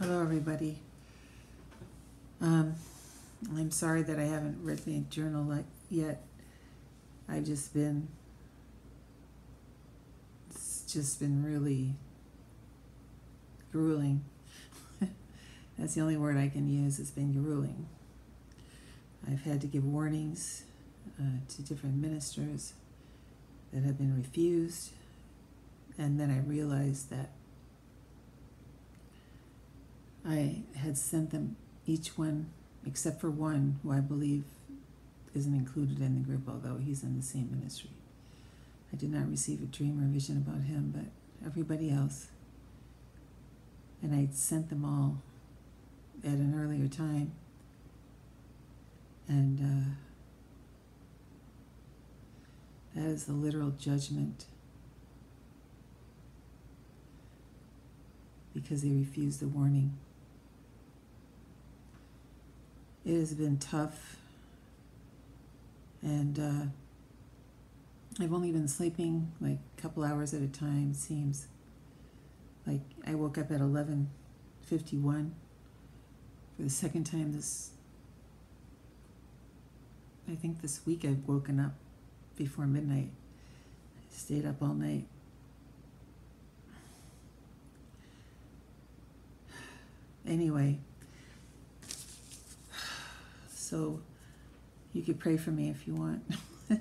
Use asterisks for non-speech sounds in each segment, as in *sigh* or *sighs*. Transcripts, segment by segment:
Hello, everybody. Um, I'm sorry that I haven't written a journal like yet. I've just been, it's just been really grueling. *laughs* That's the only word I can use. It's been grueling. I've had to give warnings uh, to different ministers that have been refused, and then I realized that I had sent them each one except for one who I believe isn't included in the group, although he's in the same ministry. I did not receive a dream or vision about him, but everybody else. And I sent them all at an earlier time. And uh, that is the literal judgment because they refused the warning. It has been tough, and uh, I've only been sleeping like a couple hours at a time. Seems like I woke up at eleven fifty-one for the second time this. I think this week I've woken up before midnight. I stayed up all night. *sighs* Anyway, so you could pray for me if you want. *laughs*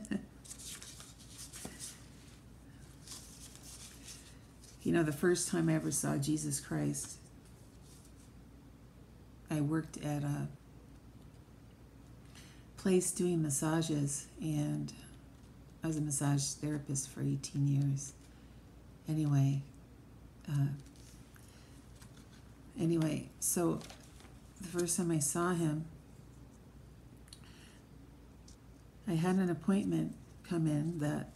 you know, the first time I ever saw Jesus Christ, I worked at a place doing massages, and I was a massage therapist for 18 years. Anyway, uh, anyway, so the first time I saw him, I had an appointment come in that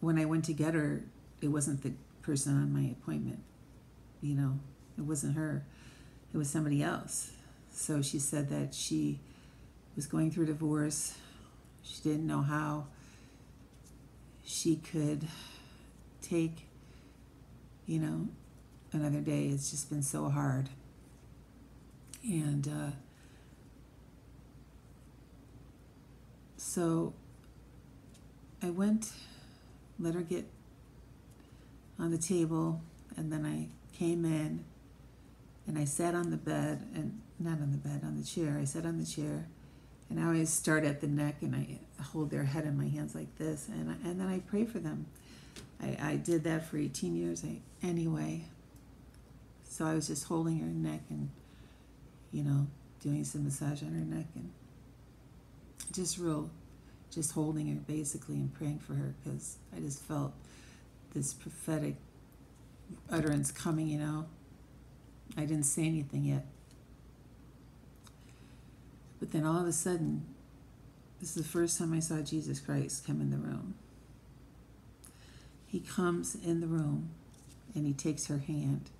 when I went to get her, it wasn't the person on my appointment. You know, it wasn't her, it was somebody else. So she said that she was going through divorce. She didn't know how she could take, you know, another day. It's just been so hard. And, uh, So I went, let her get on the table, and then I came in and I sat on the bed, and not on the bed, on the chair. I sat on the chair, and I always start at the neck and I hold their head in my hands like this, and, I, and then I pray for them. I, I did that for 18 years I, anyway. So I was just holding her neck and, you know, doing some massage on her neck and just real just holding her basically and praying for her because I just felt this prophetic utterance coming, you know. I didn't say anything yet. But then all of a sudden, this is the first time I saw Jesus Christ come in the room. He comes in the room and he takes her hand.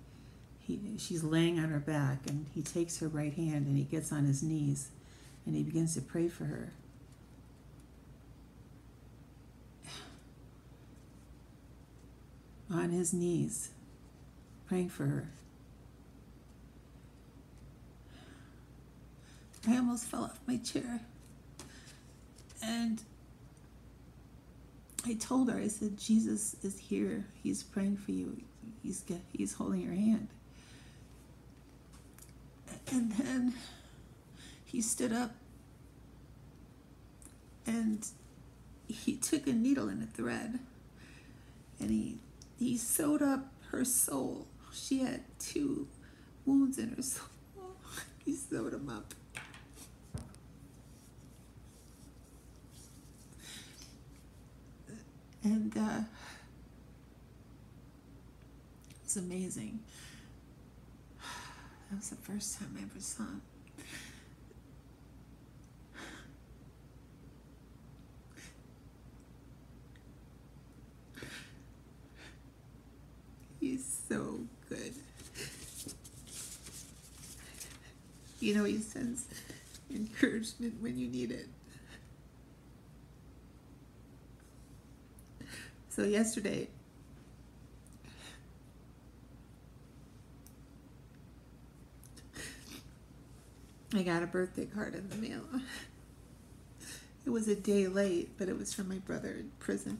He, she's laying on her back and he takes her right hand and he gets on his knees and he begins to pray for her. On his knees, praying for her. I almost fell off my chair. And I told her, I said, Jesus is here. He's praying for you. He's, he's holding your hand. And then he stood up and he took a needle and a thread and he he sewed up her soul. She had two wounds in her soul. *laughs* He sewed them up. And uh, it's amazing. *sighs* That was the first time I ever saw him. You know, he sends encouragement when you need it. So yesterday, I got a birthday card in the mail. It was a day late, but it was from my brother in prison.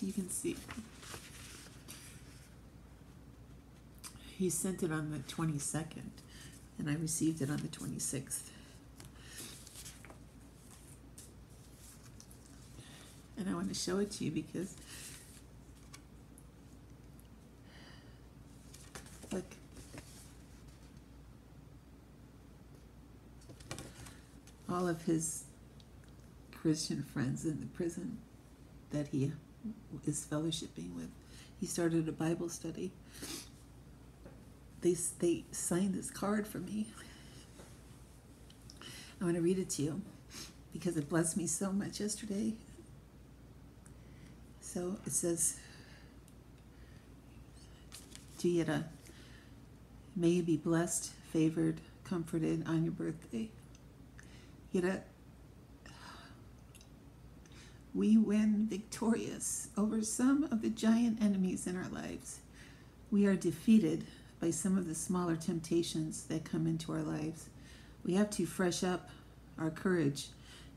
You can see. He sent it on the 22nd and I received it on the 26th. And I want to show it to you because, look. All of his Christian friends in the prison that he is fellowshipping with. He started a Bible study. They, they signed this card for me. I want to read it to you because it blessed me so much yesterday. So it says, Jiyada, may you be blessed, favored, comforted on your birthday. Yada, we win victorious over some of the giant enemies in our lives. We are defeated by some of the smaller temptations that come into our lives. We have to fresh up our courage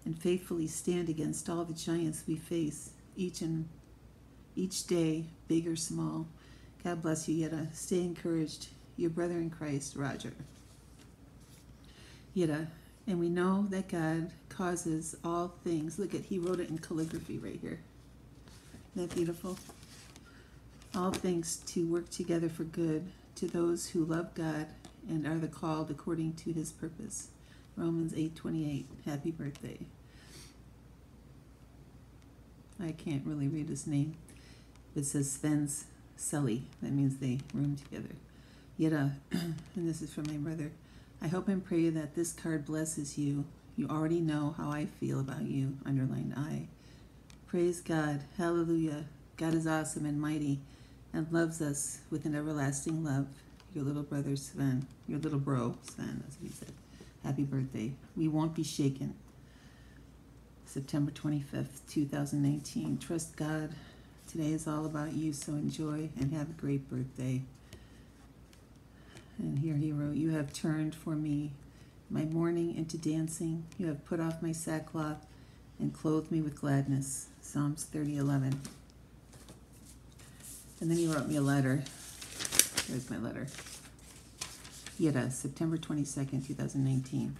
and faithfully stand against all the giants we face each and each day, big or small. God bless you, Yetta. Stay encouraged. Your brother in Christ, Roger. Yetta, and we know that God causes all things. Look at, he wrote it in calligraphy right here. Isn't that beautiful? All things to work together for good to those who love God and are the called according to his purpose. Romans 8:28. Happy birthday. I can't really read his name. It says Sven's cellie. That means they room together. Yetta, uh, *clears throat* and this is from my brother. I hope and pray that this card blesses you. You already know how I feel about you. Underlined I. Praise God. Hallelujah. God is awesome and mighty and loves us with an everlasting love. Your little brother Sven. Your little bro Sven, as he said. Happy birthday. We won't be shaken. September 25th, 2019. Trust God. Today is all about you, so enjoy and have a great birthday. And here he wrote, You have turned for me my mourning into dancing. You have put off my sackcloth and clothed me with gladness. Psalms 30 11. And then he wrote me a letter. There's my letter. Yetta, September 22nd, 2019.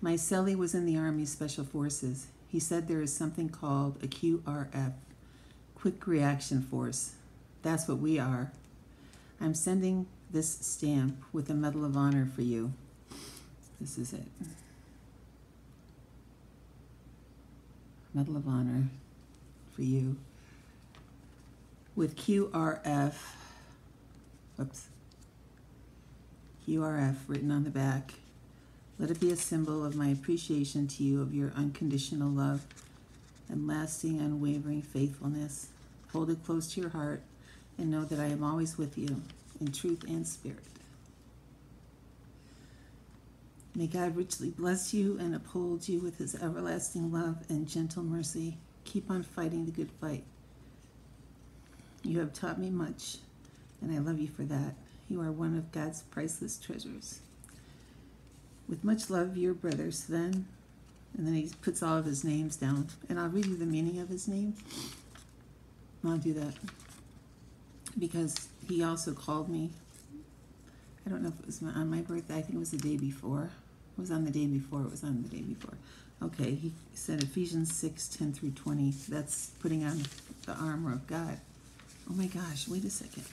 My cellie was in the Army Special Forces. He said there is something called a QRF, Quick Reaction Force. That's what we are. I'm sending this stamp with a Medal of Honor for you. This is it. Medal of Honor for you. With QRF, whoops, QRF written on the back. Let it be a symbol of my appreciation to you of your unconditional love and lasting, unwavering faithfulness. Hold it close to your heart and know that I am always with you in truth and spirit. May God richly bless you and uphold you with his everlasting love and gentle mercy. Keep on fighting the good fight. You have taught me much, and I love you for that. You are one of God's priceless treasures. With much love, your brother Sven. And then he puts all of his names down. And I'll read you the meaning of his name. I'll do that. Because he also called me. I don't know if it was on my birthday. I think it was the day before. It was on the day before. It was on the day before. Okay, he said Ephesians 6 10 through 20. That's putting on the armor of God. Oh my gosh, wait a second.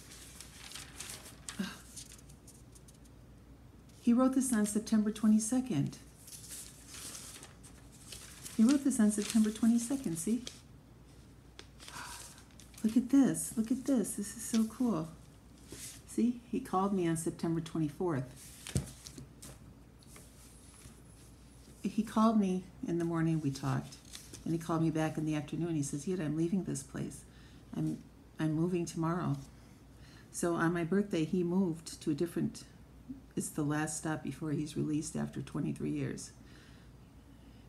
He wrote this on September 22nd. He wrote this on September 22nd, see? Look at this. Look at this. This is so cool. See? He called me on September 24th. He called me in the morning, we talked. And he called me back in the afternoon. He says, Yada, I'm leaving this place. I'm I'm moving tomorrow. So on my birthday he moved to a different it's the last stop before he's released after 23 years.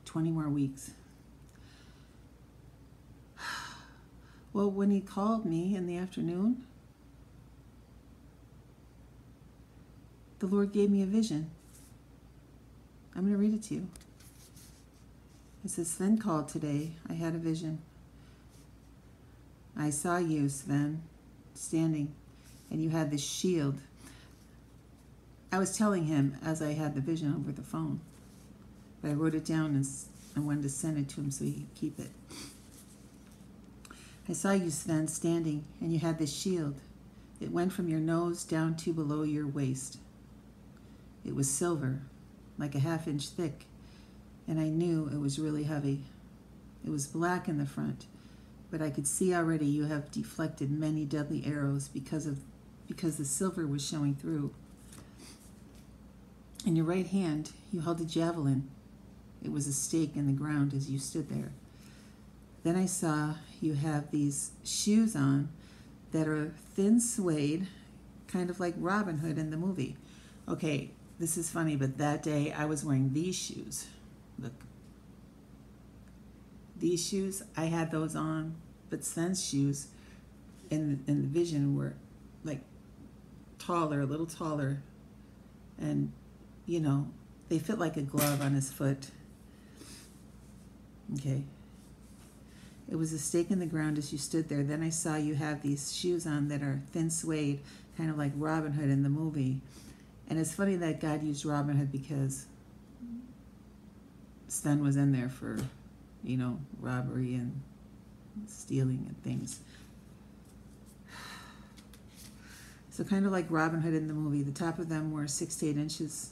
20 more weeks. *sighs* Well, when he called me in the afternoon, the Lord gave me a vision. I'm going to read it to you. It says, Sven called today. I had a vision. I saw you, Sven, standing, and you had this shield. I was telling him as I had the vision over the phone, but I wrote it down and I wanted to send it to him so he could keep it. I saw you, Sven, standing, and you had this shield. It went from your nose down to below your waist. It was silver, like a half inch thick, and I knew it was really heavy. It was black in the front, but I could see already you have deflected many deadly arrows because of because the silver was showing through. In your right hand, you held a javelin. It was a stake in the ground as you stood there. Then I saw you have these shoes on that are thin suede, kind of like Robin Hood in the movie. Okay, this is funny, but that day I was wearing these shoes. Look. These shoes, I had those on, but shoes in, in the vision were like taller, a little taller, and you know, they fit like a glove on his foot. Okay. It was a stake in the ground as you stood there. Then I saw you have these shoes on that are thin suede, kind of like Robin Hood in the movie. And it's funny that God used Robin Hood because Sven was in there for, you know, robbery and stealing and things. So kind of like Robin Hood in the movie, the top of them were six to eight inches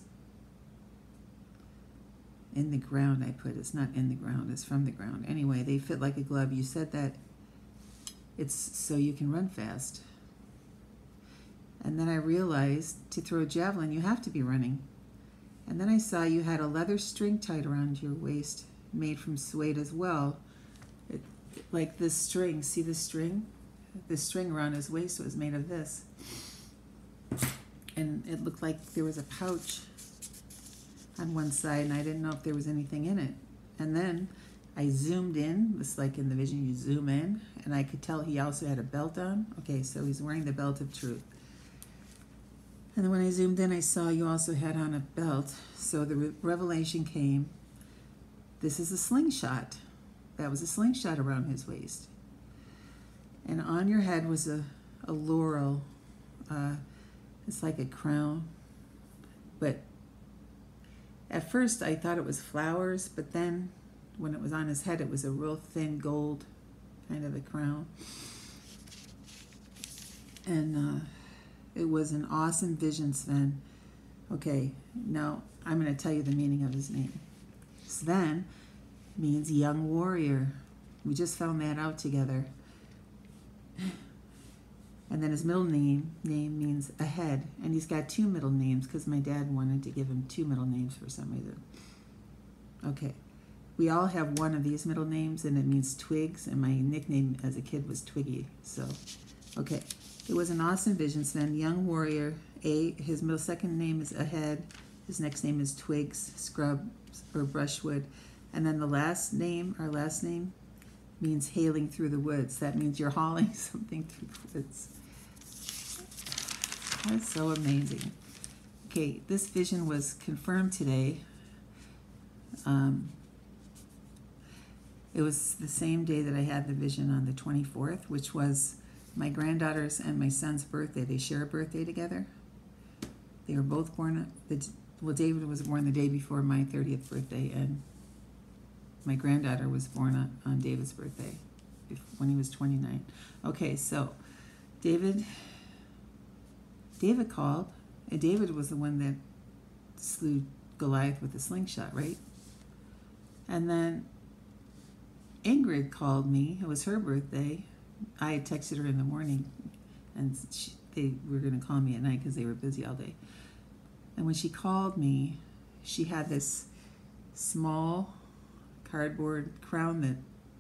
in the ground. I put it's not in the ground; it's from the ground. Anyway, they fit like a glove. You said that it's so you can run fast. And then I realized to throw a javelin, you have to be running. And then I saw you had a leather string tied around your waist, made from suede as well. Like this string, see the string? The string around his waist was made of this. And it looked like there was a pouch on one side, and I didn't know if there was anything in it. And then I zoomed in, just like in the vision, you zoom in, and I could tell he also had a belt on. Okay, so he's wearing the belt of truth. And then when I zoomed in, I saw you also had on a belt. So the re- revelation came this is a slingshot. That was a slingshot around his waist. And on your head was a, a laurel. Uh, it's like a crown. But at first I thought it was flowers, but then when it was on his head, it was a real thin gold kind of a crown. And uh, it was an awesome vision, Sven. Okay, now I'm going to tell you the meaning of his name. Sven means young warrior. We just found that out together. And then his middle name name means ahead, and he's got two middle names because my dad wanted to give him two middle names for some reason. Okay, we all have one of these middle names, and it means Twigs, and my nickname as a kid was Twiggy. So, okay, it was an awesome vision. Sven, young warrior. A his middle second name is ahead. His next name is Twigs, Scrub, or Brushwood, and then the last name, our last name, means hailing through the woods. That means you're hauling *laughs* something through the woods. That's so amazing. Okay, this vision was confirmed today. Um, it was the same day that I had the vision on the 24th, which was my granddaughter's and my son's birthday. They share a birthday together. They were both born, the, well, David was born the day before my 30th birthday, and my granddaughter was born on, on David's birthday when he was 29. Okay, so David David called, and David was the one that slew Goliath with a slingshot, right? And then Ingrid called me. It was her birthday. I had texted her in the morning, and she, they were going to call me at night because they were busy all day. And when she called me, she had this small cardboard crown that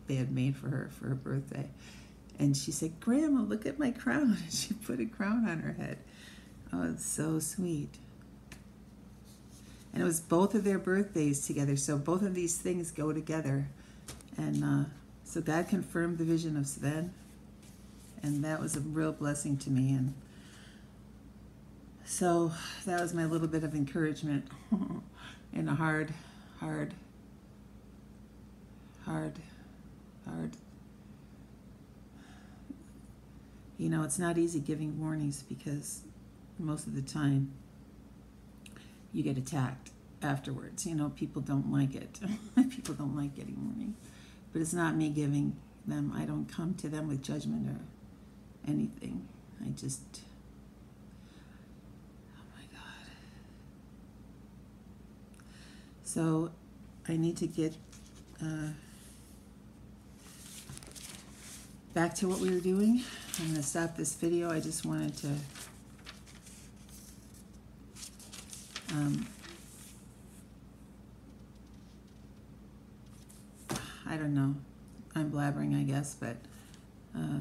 they had made for her for her birthday. And she said, Grandma, look at my crown. *laughs* And she put a crown on her head. Oh, it's so sweet. And it was both of their birthdays together, so both of these things go together. And uh, so God confirmed the vision of Sven, and that was a real blessing to me. And So that was my little bit of encouragement *laughs* in a hard, hard, hard, hard. You know, it's not easy giving warnings because most of the time you get attacked afterwards. You know, people don't like it. *laughs* people don't like getting warning. But it's not me giving them, I don't come to them with judgment or anything. I just, oh my God. So I need to get uh, back to what we were doing. I'm going to stop this video. I just wanted to um, I don't know. I'm blabbering, I guess, but uh,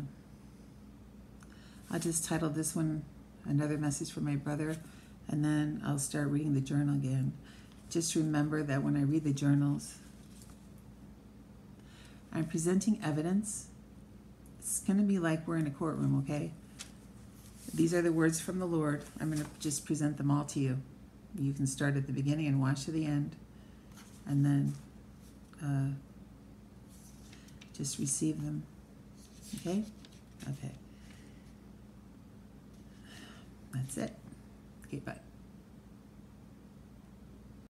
I'll just title this one Another Message for My Brother, and then I'll start reading the journal again. Just remember that when I read the journals, I'm presenting evidence. It's going to be like we're in a courtroom, okay? These are the words from the Lord. I'm going to just present them all to you. You can start at the beginning and watch to the end, and then uh, just receive them. Okay? Okay. That's it. Okay, bye.